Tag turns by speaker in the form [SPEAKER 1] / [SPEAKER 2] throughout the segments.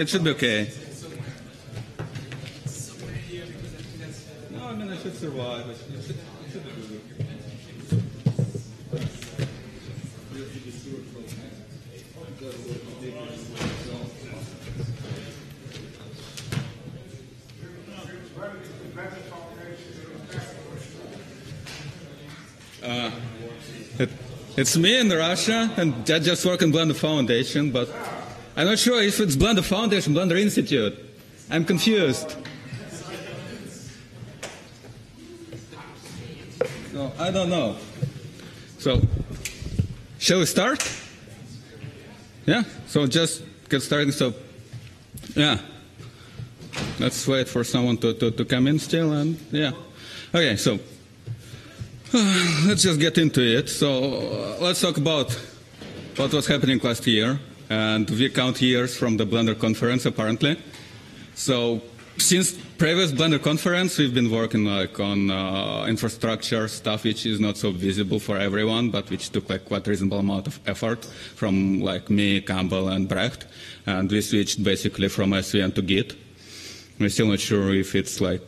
[SPEAKER 1] It should be okay. No, I mean, I should survive. Should, should, should. Uh, it, it's me in Russia, and I just work in Blender Foundation, but I'm not sure if it's Blender Foundation, Blender Institute. I'm confused. So I don't know. So, shall we start? Yeah. So just get started. So, yeah. Let's wait for someone to, to, to come in still, and yeah. Okay. So. let's just get into it. So uh, let's talk about what was happening last year, and we count years from the Blender conference apparently. So since previous Blender conference, we've been working like on uh, infrastructure stuff, which is not so visible for everyone, but which took like quite reasonable amount of effort from like me, Campbell, and Brecht, and we switched basically from SVN to Git. We're still not sure if it's like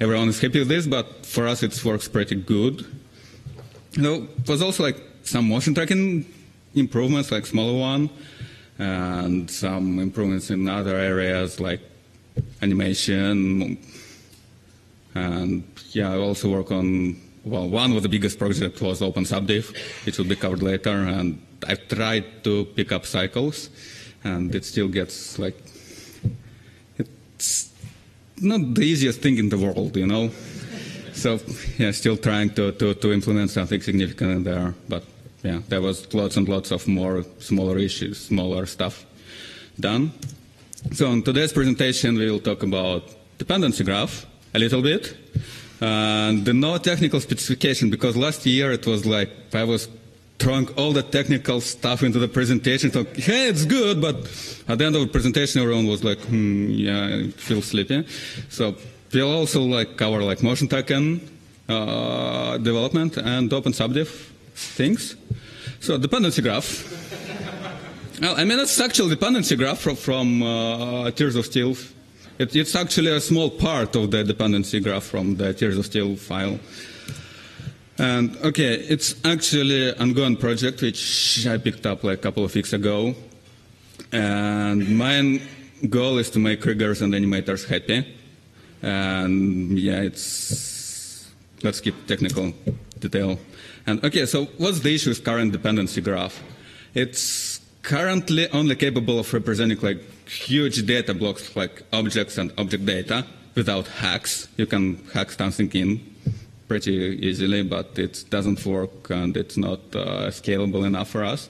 [SPEAKER 1] everyone is happy with this, but for us it works pretty good. You know, it was also like some motion tracking improvements, like smaller one, and some improvements in other areas like animation. And yeah, I also work on, well, one of the biggest projects was OpenSubdiv, which will be covered later, and I tried to pick up cycles, and it still gets like, it's not the easiest thing in the world, you know. So yeah, still trying to, to, to implement something significant in there. But yeah, there was lots and lots of more smaller issues, smaller stuff done. So in today's presentation, we will talk about dependency graph a little bit. And the no technical specification because last year it was like I was throwing all the technical stuff into the presentation. So, hey, it's good, but at the end of the presentation, everyone was like, hmm, yeah, I feel sleepy. So we'll also like cover like motion token uh, development and OpenSubdiv things. So dependency graph. well, I mean, it's actual dependency graph from, from uh, Tears of Steel. It, it's actually a small part of the dependency graph from the Tears of Steel file. And okay, it's actually an ongoing project which I picked up like a couple of weeks ago. And my goal is to make riggers and animators happy. And yeah, it's let's keep technical detail. And okay, so what's the issue with current dependency graph? It's currently only capable of representing like huge data blocks like objects and object data without hacks. You can hack something in pretty easily, but it doesn't work and it's not uh, scalable enough for us.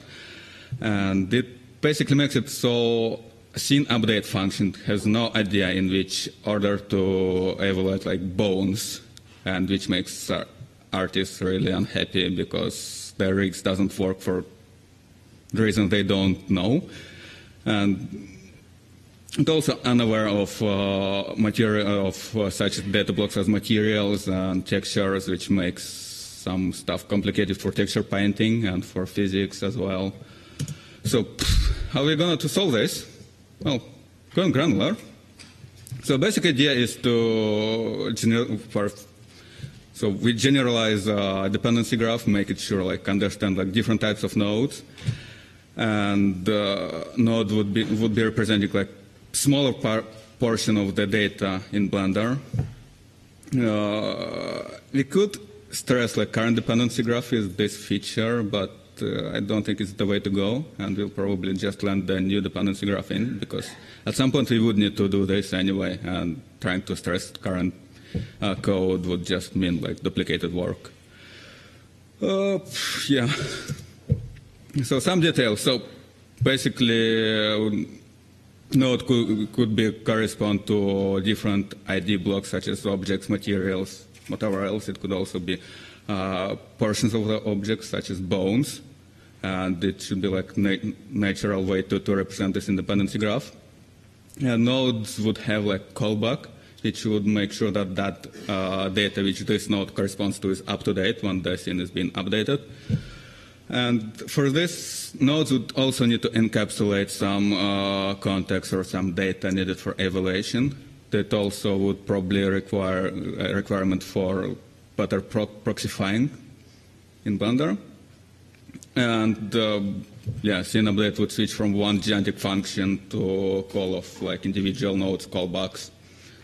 [SPEAKER 1] And it basically makes it so scene update function has no idea in which order to evaluate like bones, and which makes uh, artists really unhappy because their rigs doesn't work for the reason they don't know. And and also unaware of uh, material of uh, such data blocks as materials and textures, which makes some stuff complicated for texture painting and for physics as well. So, how are we going to solve this? Well, going granular. So, basic idea is to for so we generalize uh, dependency graph, make it sure like understand like different types of nodes, and uh, node would be would be representing like smaller par- portion of the data in Blender. Uh, we could stress like current dependency graph is this feature, but uh, I don't think it's the way to go, and we'll probably just land the new dependency graph in because at some point we would need to do this anyway, and trying to stress current uh, code would just mean like duplicated work. Uh, yeah. So some details. So basically node could, could be correspond to different ID blocks such as objects, materials, whatever else. It could also be uh, portions of the objects such as bones. And it should be like na natural way to, to represent this independency graph. And nodes would have like callback, which would make sure that that uh, data which this node corresponds to is up to date when the scene is being updated. And for this, nodes would also need to encapsulate some uh, context or some data needed for evaluation. That also would probably require a requirement for better pro proxifying in Blender. And uh, yeah, scene update would switch from one genetic function to call of like individual nodes callbacks.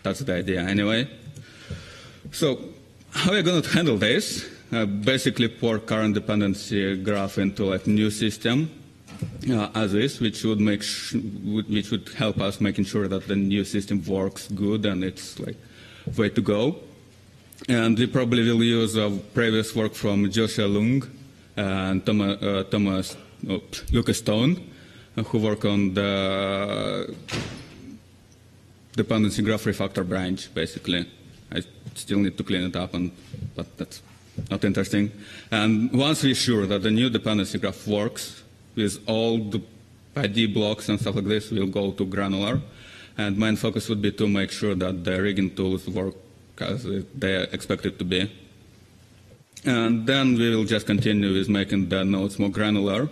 [SPEAKER 1] That's the idea anyway. So how are you going to handle this? Uh, basically pour current dependency graph into like new system uh, as is, which would make which would help us making sure that the new system works good and it's like way to go. And we probably will use a previous work from Joshua Leung and Thomas, uh, Thomas Lukas Tönne, uh, who work on the dependency graph refactor branch, basically. I still need to clean it up, and, but that's not interesting. And once we're sure that the new dependency graph works with all the ID blocks and stuff like this, we'll go to granular. And main focus would be to make sure that the rigging tools work as they're expected to be. And then we will just continue with making the nodes more granular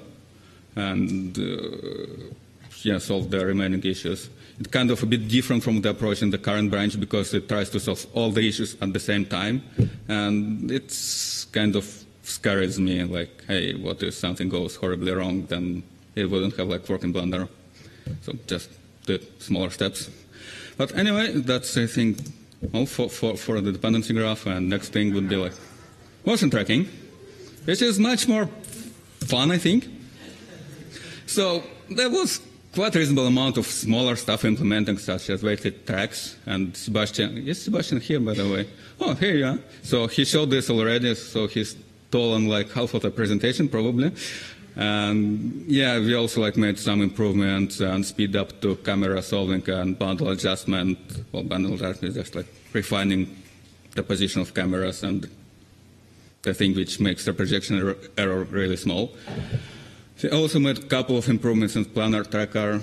[SPEAKER 1] and uh, yeah, solve the remaining issues. It's kind of a bit different from the approach in the current branch because it tries to solve all the issues at the same time. And it's kind of scares me, like, hey, what if something goes horribly wrong, then it wouldn't have like working Blender. So just the smaller steps. But anyway, that's I think all for, for, for the dependency graph. And next thing would be like motion tracking, which is much more fun, I think. So there was quite a reasonable amount of smaller stuff implementing, such as weighted tracks. And Sebastian, yes, Sebastian here, by the way. Oh, here you are. So he showed this already, so he's stolen like half of the presentation, probably. And yeah, we also like made some improvements and speed up to camera solving and bundle adjustment. Well, bundle adjustment is just like refining the position of cameras and the thing which makes the projection er-, error really small. We also made a couple of improvements in Planar Tracker,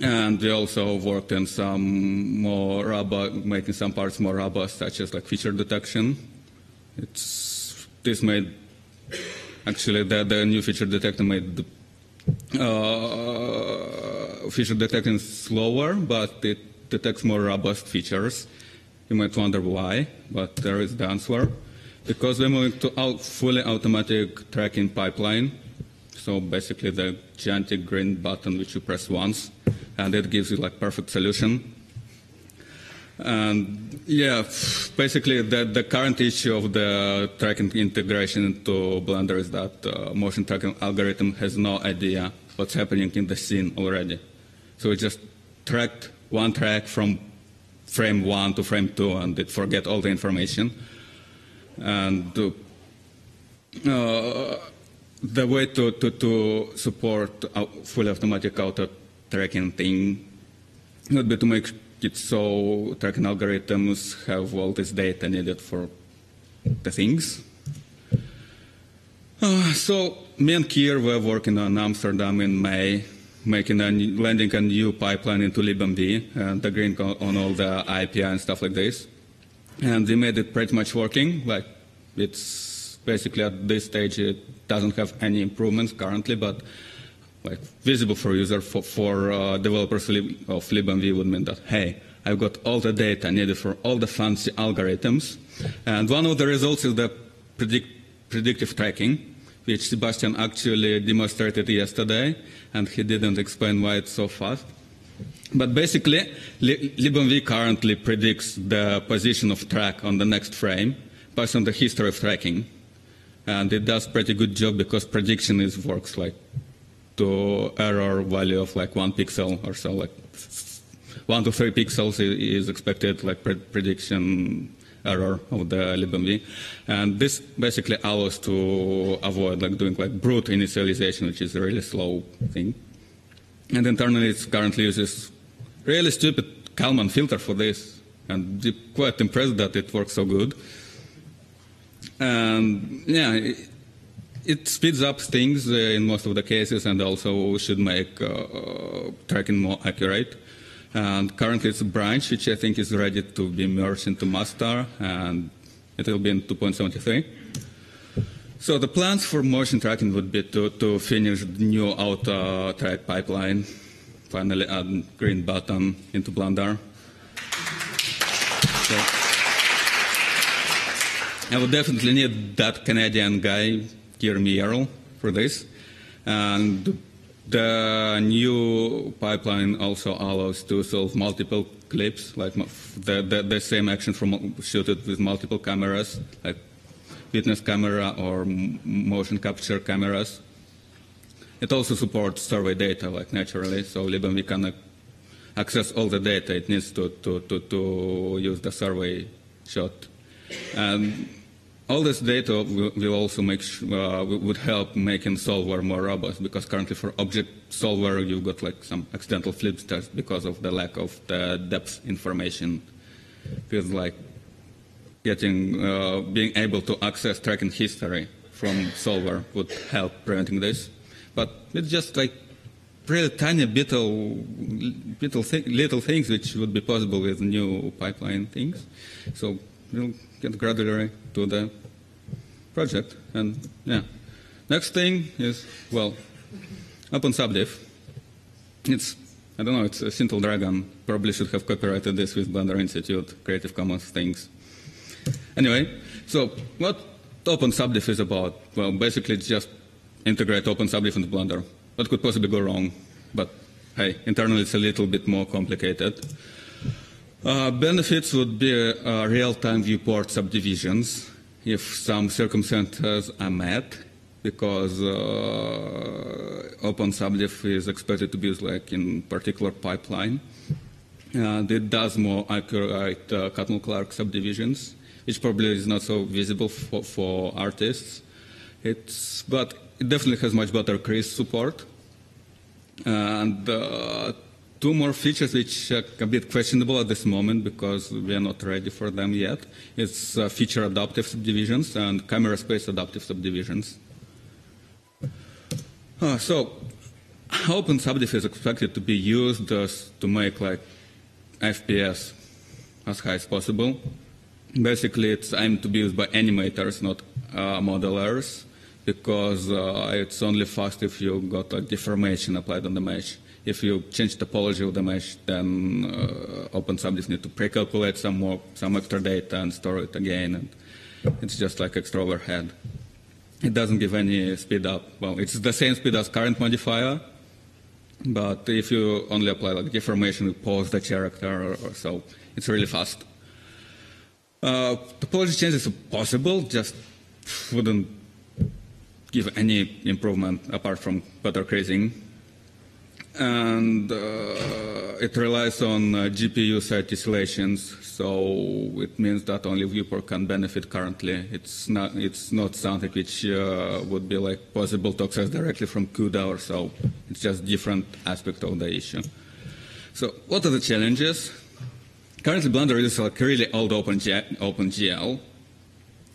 [SPEAKER 1] and we also worked on some more robust, making some parts more robust, such as like feature detection. It's this made actually the, the new feature detector made the uh, feature detection slower, but it detects more robust features. You might wonder why, but there is the answer. Because we're moving to fully automatic tracking pipeline, so basically the gigantic green button which you press once, and it gives you like perfect solution. And yeah, basically the, the current issue of the tracking integration into Blender is that uh, motion tracking algorithm has no idea what's happening in the scene already. So it just tracked one track from frame one to frame two and it forget all the information. And uh, the way to, to, to support fully automatic auto tracking thing would be to make it so tracking algorithms have all this data needed for the things. Uh, so me and Keir were working on Amsterdam in May, making a landing a new pipeline into LibMV and agreeing on all the API and stuff like this. And we made it pretty much working. Like it's basically at this stage it doesn't have any improvements currently, but like visible for user for, for uh, developers of LibMV would mean that hey, I've got all the data needed for all the fancy algorithms, and one of the results is the predict, predictive tracking, which Sebastian actually demonstrated yesterday, and he didn't explain why it's so fast. But basically, LibMV currently predicts the position of track on the next frame based on the history of tracking and it does pretty good job because prediction is works like to error value of like one pixel or so, like one to three pixels is expected like prediction error of the libmv, and this basically allows to avoid like doing like brute initialization, which is a really slow thing. And internally, it currently uses really stupid Kalman filter for this, and I'm quite impressed that it works so good. And yeah, it, it speeds up things uh, in most of the cases and also should make uh, tracking more accurate. And currently it's a branch which I think is ready to be merged into master and it will be in 2.73. So the plans for motion tracking would be to, to finish the new auto track pipeline, finally add green button into Blender. So I would definitely need that Canadian guy, Jeremy Earl, for this. And the new pipeline also allows to solve multiple clips, like the, the, the same action from shoot it with multiple cameras, like witness camera or motion capture cameras. It also supports survey data, like naturally, so LibMV can uh, access all the data it needs to, to, to, to use the survey shot. And all this data will, also make uh, would help making solver more robust because currently for object solver you've got like some accidental flips just because of the lack of the depth information. Feels like getting uh, being able to access tracking history from solver would help preventing this. But it's just like really tiny little, little things which would be possible with new pipeline things. So we'll get gradually to the project. And yeah, next thing is well, OpenSubdiv. It's I don't know. It's a Sintel Dragon. Probably should have copyrighted this with Blender Institute, Creative Commons things. Anyway, so what OpenSubdiv is about? Well, basically, it's just integrate OpenSubdiv into Blender. What could possibly go wrong? But hey, internally, it's a little bit more complicated. Uh, benefits would be uh, real-time viewport subdivisions if some circumstances are met, because uh, OpenSubdiv is expected to be used like in particular pipeline. And it does more accurate uh, Catmull-Clark subdivisions, which probably is not so visible for, for artists. It's, but it definitely has much better crease support. And uh, two more features which are a bit questionable at this moment because we are not ready for them yet. It's uh, feature adaptive subdivisions and camera space adaptive subdivisions. Uh, so OpenSubdiv is expected to be used uh, to make like FPS as high as possible. Basically, it's aimed to be used by animators, not uh, modelers, because uh, it's only fast if you got a deformation applied on the mesh if you change topology of the mesh, then uh, OpenSubdiv need to pre-calculate some more, some extra data and store it again. And it's just like extra overhead. It doesn't give any speed up. Well, it's the same speed as current modifier, but if you only apply like deformation, you pause the character or, or so, it's really fast. Uh, topology changes are possible, just wouldn't give any improvement apart from better creasing and uh, it relies on uh, GPU tessellations, so it means that only viewport can benefit currently. It's not, it's not something which uh, would be like possible to access directly from CUDA or so. It's just different aspect of the issue. So what are the challenges? Currently Blender is like really old OpenGL, OpenGL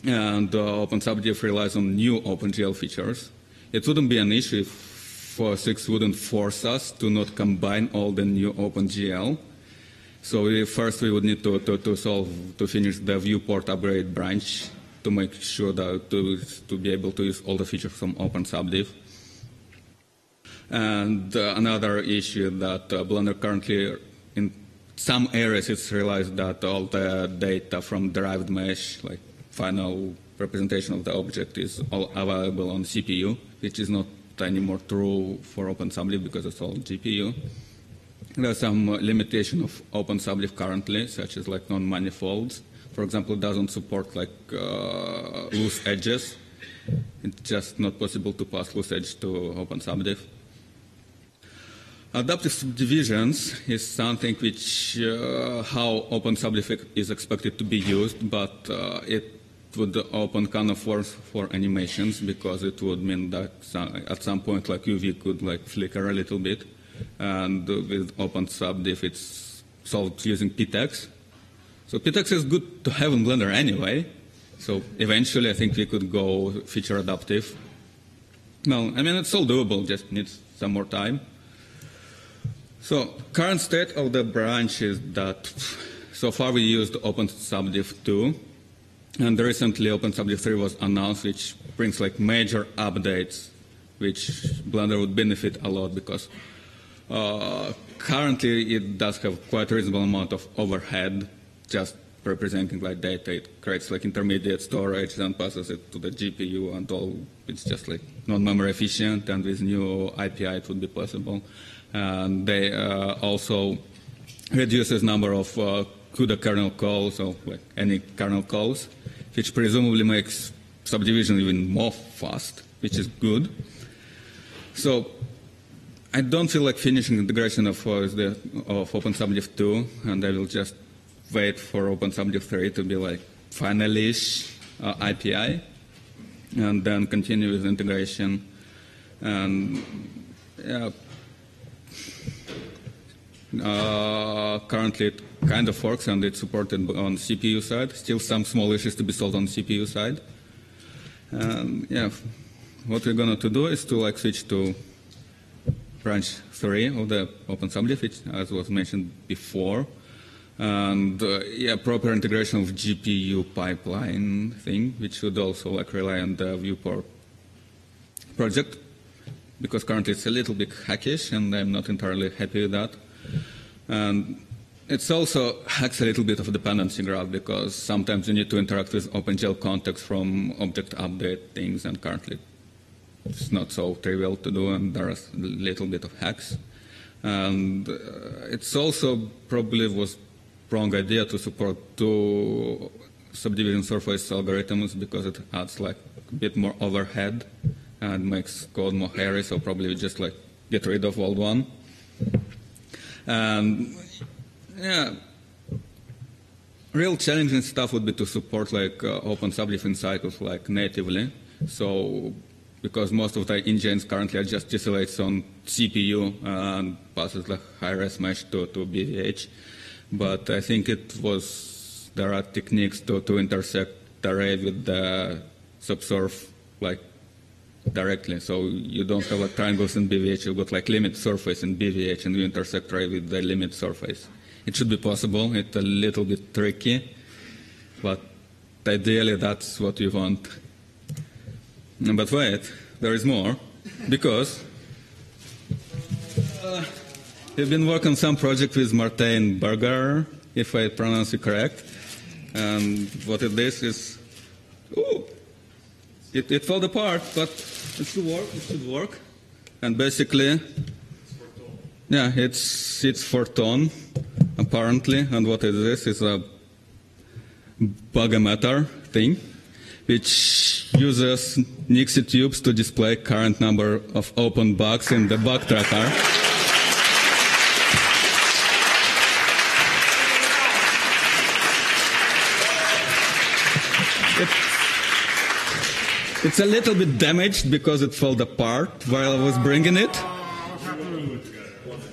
[SPEAKER 1] and uh, OpenSubdiv relies on new OpenGL features. It wouldn't be an issue if 4.6 wouldn't force us to not combine all the new OpenGL. So we, first we would need to, to, to, solve, to finish the viewport upgrade branch to make sure that to, to be able to use all the features from OpenSubdiv. And uh, another issue that uh, Blender currently, in some areas, it's realized that all the data from derived mesh, like final representation of the object, is all available on CPU, which is not anymore true for OpenSubdiv because it's all GPU. There's some limitation of OpenSubdiv currently, such as like non-manifolds. For example, it doesn't support like uh, loose edges. It's just not possible to pass loose edge to OpenSubdiv. Adaptive subdivisions is something which uh, how OpenSubdiv is expected to be used, but uh, it would open kind of worms for animations because it would mean that at some point like UV could like flicker a little bit and with OpenSubdiv it's solved using ptex. So ptex is good to have in Blender anyway. So eventually I think we could go feature adaptive. Well, I mean it's all doable, just needs some more time. So current state of the branch is that so far we used OpenSubdiv 2 And recently OpenSubdiv 3 was announced, which brings like major updates, which Blender would benefit a lot because uh, currently it does have quite a reasonable amount of overhead just representing like data. It creates like intermediate storage and passes it to the GPU and all. It's just like non-memory efficient and with new API it would be possible. And they uh, also reduces number of uh, CUDA kernel calls or any kernel calls, which presumably makes subdivision even more fast, which is good. So I don't feel like finishing integration of, uh, the, of OpenSubdiv 2, and I will just wait for OpenSubdiv 3 to be like finalish uh, API, and then continue with integration. And yeah, uh, currently it kind of works and it's supported on CPU side. Still some small issues to be solved on CPU side. And yeah, what we're going to do is to like switch to branch 3 of the OpenSubdiv, which as was mentioned before. And uh, yeah, proper integration of GPU pipeline thing, which should also like rely on the viewport project, because currently it's a little bit hackish, and I'm not entirely happy with that. And it's also hacks a little bit of a dependency graph because sometimes you need to interact with OpenGL context from object update things, and currently it's not so trivial to do, and there's a little bit of hacks. And uh, it's also probably was wrong idea to support two subdivision surface algorithms because it adds like a bit more overhead and makes code more hairy. So probably we just like get rid of old one. And yeah, real challenging stuff would be to support like uh, open subdivision cycles like natively. So because most of the engines currently are just tessellates on CPU and passes the high-res mesh to, to BVH. But I think it was, there are techniques to, to intersect the array with the subsurf like directly. So you don't have like triangles in BVH, you've got like limit surface in BVH and you intersect array with the limit surface. It should be possible. It's a little bit tricky, but ideally that's what you want. But wait, there is more, because uh, we've been working on some project with Martijn Berger, if I pronounce it correct. And what it is is, ooh, it, it fell apart, but it should work. It should work. And basically, yeah, it's it's for tone, apparently. And what it is is a bug-emitter thing, which uses Nixie tubes to display current number of open bugs in the bug tracker. It's a little bit damaged because it fell apart while I was bringing it.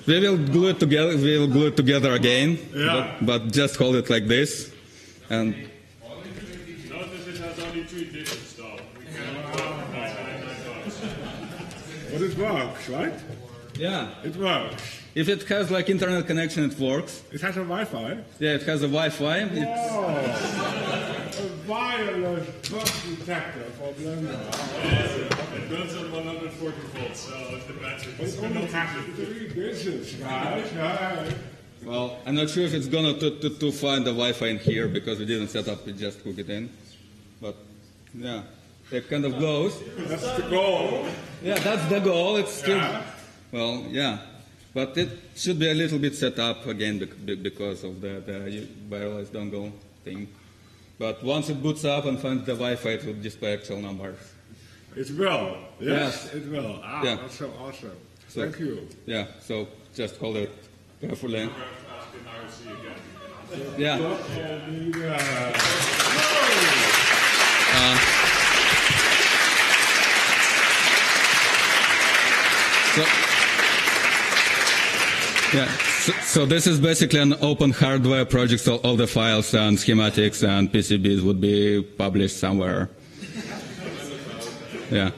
[SPEAKER 1] We will glue it together. We will glue it together again,
[SPEAKER 2] Yeah.
[SPEAKER 1] but, but just hold it like this, and
[SPEAKER 2] Notice it has only three digits though. We can
[SPEAKER 3] But it works, right?
[SPEAKER 1] yeah.
[SPEAKER 3] It works.
[SPEAKER 1] If it has like internet connection, it works.
[SPEAKER 3] It has a Wi-Fi.
[SPEAKER 1] Yeah, it has a Wi-Fi. It's,
[SPEAKER 3] Oh, a wireless bug detector for Blender.
[SPEAKER 2] It runs on 140 volts, so the battery
[SPEAKER 3] It
[SPEAKER 2] is
[SPEAKER 3] only
[SPEAKER 2] not happy.
[SPEAKER 3] has three digits, guys. Right.
[SPEAKER 1] well, I'm not sure if it's gonna to, to, to find the Wi-Fi in here because we didn't set up. We just hook it in. But yeah, it kind of goes.
[SPEAKER 3] That's the goal.
[SPEAKER 1] Yeah, that's the goal. It's still,
[SPEAKER 3] Yeah.
[SPEAKER 1] well, yeah. But it should be a little bit set up again bec- be- because of the, the wireless dongle thing. But once it boots up and finds the Wi-Fi, it will display actual numbers.
[SPEAKER 3] It will. Yes,
[SPEAKER 1] Yes.
[SPEAKER 3] it will. Ah,
[SPEAKER 1] Yeah.
[SPEAKER 3] that's so awesome.
[SPEAKER 1] So-
[SPEAKER 3] Thank you.
[SPEAKER 1] Yeah, so just hold it carefully.
[SPEAKER 2] Ask in IRC.
[SPEAKER 1] Yeah.
[SPEAKER 3] Yeah.
[SPEAKER 1] So, yeah, so, so this is basically an open hardware project, so all the files and schematics and PCBs would be published somewhere. Yeah.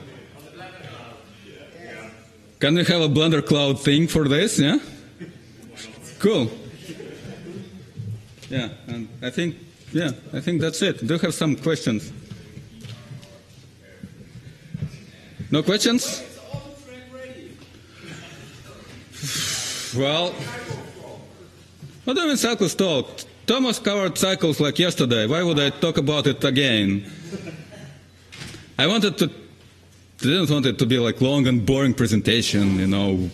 [SPEAKER 1] Can we have a Blender Cloud thing for this? Yeah? Cool. Yeah, and I think yeah, I think that's it. Do you have some questions? No questions? Well, what do mean cycles talk? Thomas covered cycles like yesterday. Why would I talk about it again? I wanted to, didn't want it to be like long and boring presentation, you know.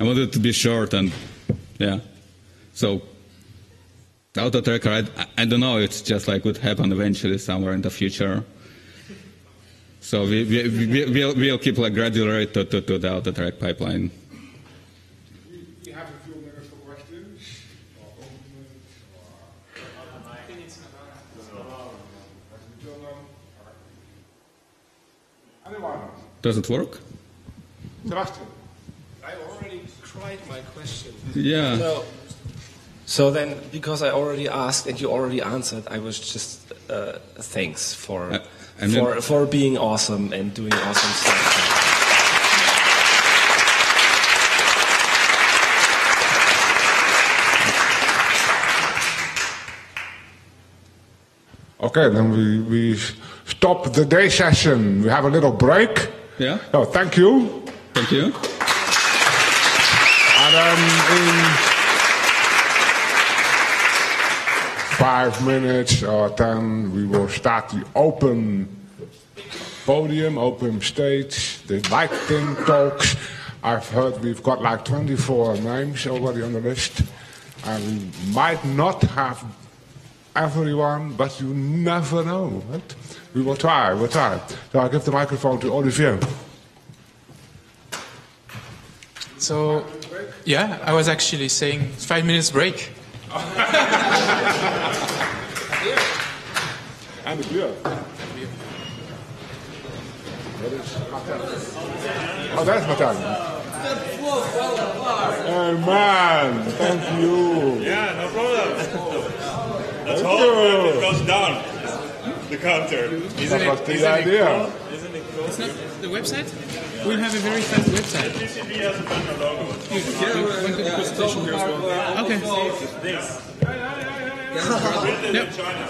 [SPEAKER 1] I wanted it to be short and, yeah. So, auto tracker, I, I don't know. It's just like would happen eventually somewhere in the future. So we, we, we, we'll, we'll keep like gradually to, to, to the auto track pipeline.
[SPEAKER 3] We have a few minutes for questions. Or Anyone?
[SPEAKER 1] Does it work?
[SPEAKER 3] Sebastian?
[SPEAKER 4] I already tried my question.
[SPEAKER 1] Yeah.
[SPEAKER 4] So, so then, because I already asked and you already answered, I was just uh, thanks for
[SPEAKER 1] Uh, I mean-
[SPEAKER 4] for for being awesome and doing awesome stuff.
[SPEAKER 3] Okay, then we, we stop the day session. We have a little break.
[SPEAKER 1] Yeah.
[SPEAKER 3] Oh, thank you.
[SPEAKER 1] Thank you.
[SPEAKER 3] And then in five minutes or ten, we will start the open podium, open stage, the lightning talks. I've heard we've got like 24 names already on the list. And we might not have everyone, but you never know. Right? We will try, we'll try. So I give the microphone to Olivier.
[SPEAKER 5] So, yeah, I was actually saying five minutes break.
[SPEAKER 3] And the beer. Oh, that is Martijn. Oh, that's Martijn. Hey man, thank you.
[SPEAKER 2] Yeah, no problem. Let's hope it goes down the counter.
[SPEAKER 3] Isn't That was the idea.
[SPEAKER 5] It's not the website? We'll have a very fast website.
[SPEAKER 2] TCB has a vendor logo.
[SPEAKER 5] One good here as well. Okay.
[SPEAKER 2] This.
[SPEAKER 5] Yep.
[SPEAKER 2] China.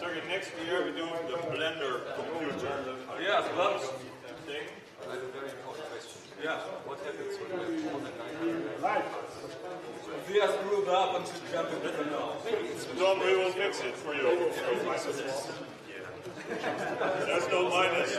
[SPEAKER 2] Sorry, next year we do the Blender computer. Yeah, but thing.
[SPEAKER 6] Yeah, what happens when we We have screwed up jump in different now.
[SPEAKER 2] Tom, we will fix it for you. There's no minus.